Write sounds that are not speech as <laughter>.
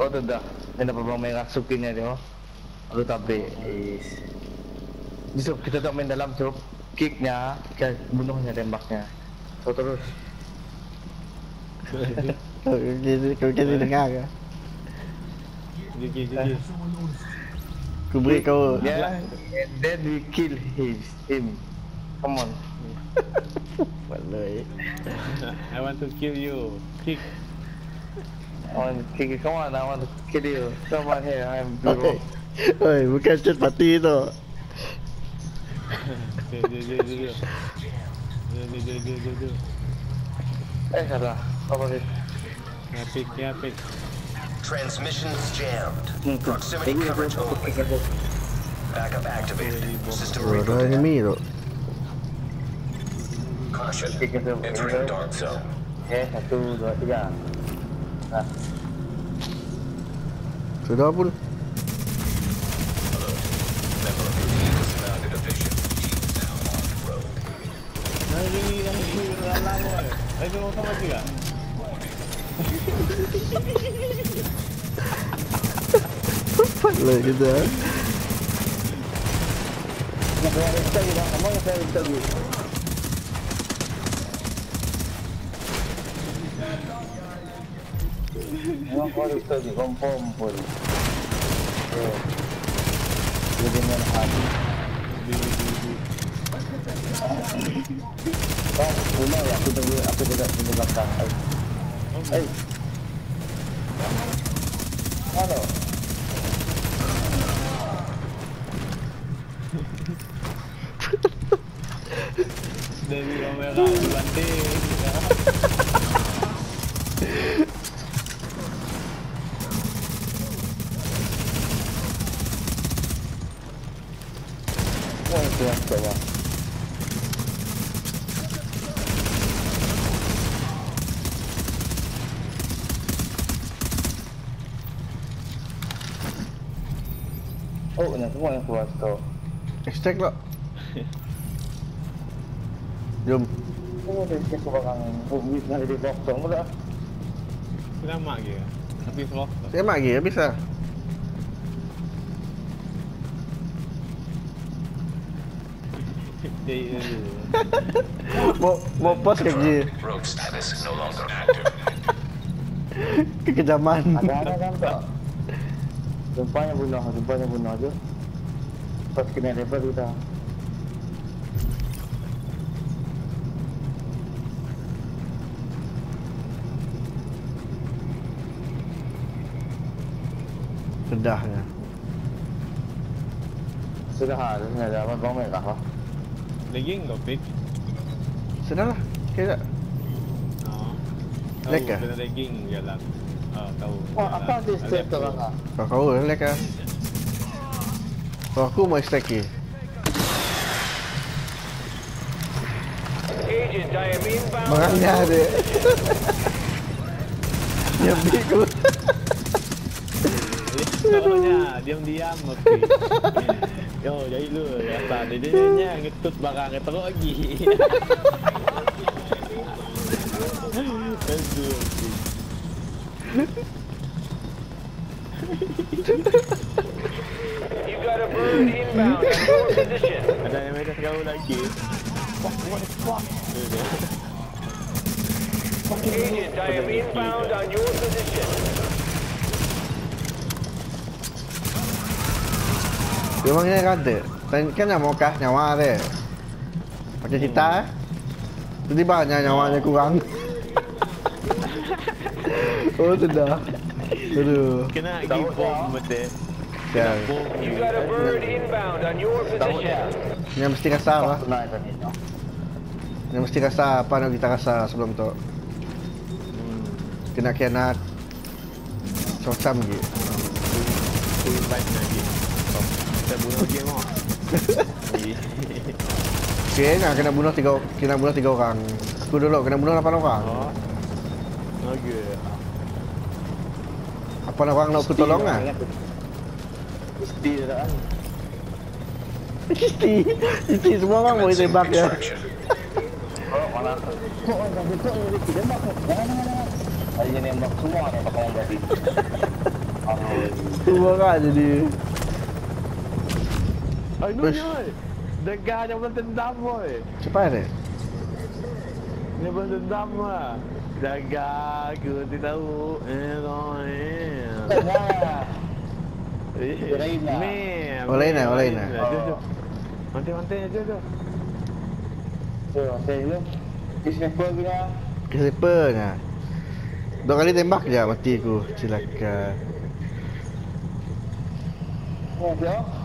Oh, tu dah. Dia dapat bang main rasukin dia tu. Aku tak. Is. Yusuf, kita tak main dalam tu. Kicknya, kita bunuhnya tembaknya. So terus. Kau kasi, kau dengar ke? Aku beri kau Yeah, and then we kill his, him. Come on. <laughs> Walai I want to kill you. Kick. I want to kick you. Come on, I want to kill you. Come on here, I'm Biro. Oi, bukan chat party tu Dia, dia, dia, dia, dia. Dia, dia, dia, dia, dia, dia. Eh, salah. Apa ni? Ya, pick, ya, pick. Transmissions jammed. Hmm, tu. Proximity Tunggu, coverage aku only. kick aku. Backup activated. System Oh, ada rebooted. enemy tu Caution. Kick aku. Entering dark zone. Eh, satu, dua, tiga. Nah, Sudah pun road. Lagi, kita nak saya restart lagi dah. Kamu nak saya restart lagi. Lagi, confirm pun. Eh. Dia dengan hati. Rumah ya, aku tunggu, aku tunggu tunggu. Eh. Mana? Dari orang merah Oh, itu yang bawah. Oh, yang semua yang keluar store. Extract tak Jom Oh, dia cek barang bumi nak di kosong pula. Lama ke? Habis. Saya mak lagi habis lah Mau, mau pos active. <laughs> Kekejaman Ada-ada kan tak? Jumpanya bunuh, jumpanya bunuh je. Pas kena level kita. Sedahnya Sudah ada, ni ada apa bang merah lah. Lagi kau pick. Sudah lah Okay tak Oh. Tahu Lag ke? kena lagging jalan. Ah, tahu. Oh, apa dia Jalan. step tu orang ah? Kau kau lah like lah Kalau aku mau inbound. Barangnya ada Yang big tu Tahunya diam-diam okey. <laughs> Jadi lu biasa dia dia nya ngetut teruk lagi. Ada yang mereka sekarang lagi. Fuck, what the fuck? Agent, I am inbound on your position. Dia orang kena kata Kan kan nak mau kah nyawa dia Pakai cerita eh Tiba-tiba nya nyawanya kurang <laughs> Oh sudah Aduh Kena give bomb betul. Ya Bom. You got a bird inbound on your position. Yang mesti rasa lah. Yang mesti rasa apa yang kita rasa sebelum tu Kena kianat Sosam gitu Full fight lagi. Kita bunuh dia mau. <laughs> Okay, nak kena bunuh tiga kena bunuh tiga orang. Aku dulu kena bunuh lapan orang. Oh. Okey. Apa orang nak aku tolong ah? Mesti tak kan? <laughs> Isti, isti semua orang boleh tembak ya. Oh, mana? Oh, betul ni dia tembak. Jangan jangan jangan. Hari ni nembak semua ada pakai yang tadi. Dua orang Oi, nu. Cepat. Ni bertendam ah. Jaga aku tidak tahu. Eh. Nah, Eh, Lain lah. Mem. Oh, lain lah, oh, lain lah. Jom, jom. Mantai-mantai aja tu. tu, saya tu. Kiss sniper guna. Kesepa ni. Dua kali tembak je mati aku. Silakan. Oh, dia.